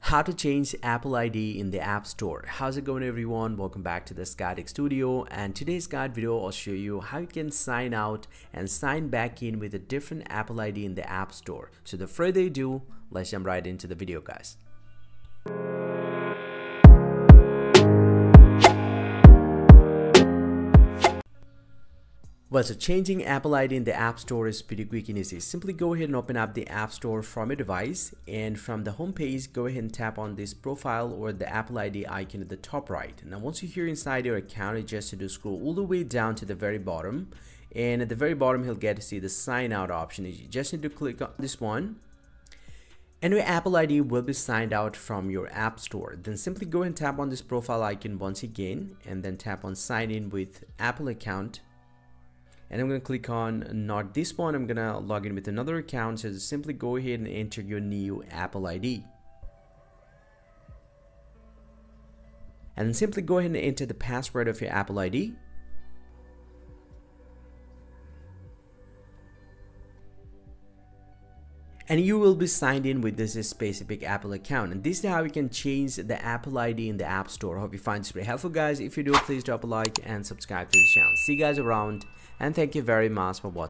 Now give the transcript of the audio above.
how to change Apple ID in the App Store. How's it going everyone? Welcome back to the Sky Tech Studio and today's guide video I'll show you how you can sign out and sign back in with a different Apple ID in the App Store. So the further ado, let's jump right into the video guys. Well, so changing Apple ID in the App Store is pretty quick and easy. Simply go ahead and open up the App Store from your device and from the home page, go ahead and tap on this profile or the Apple ID icon at the top right. Now, once you're here inside your account, you just need to scroll all the way down to the very bottom. And at the very bottom, you'll get to see the sign out option. You just need to click on this one and your Apple ID will be signed out from your App Store. Then simply go and tap on this profile icon once again and then tap on sign in with Apple account and I'm going to click on not this one. I'm gonna log in with another account. So simply go ahead and enter your new Apple ID and then simply go ahead and enter the password of your Apple ID and you will be signed in with this specific Apple account and this is how you can change the Apple ID in the App Store. Hope you find this very helpful guys. If you do please drop a like and subscribe to the channel. See you guys around and thank you very much for watching.